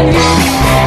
You.